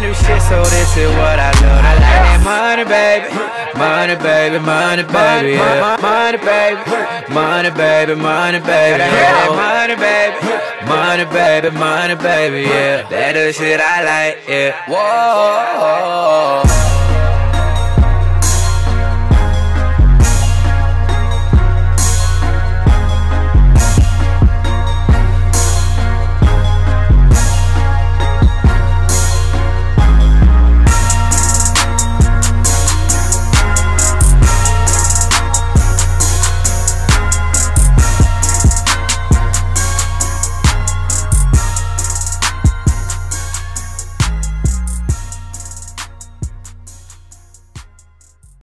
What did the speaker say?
new shit, so this is what I love. I like that money, baby. Money, baby, money, baby, yeah. Money, baby. Money, baby, money, baby. Yeah. Money, baby. Money, baby, money, baby, yeah. that is the shit I like, yeah. Whoa.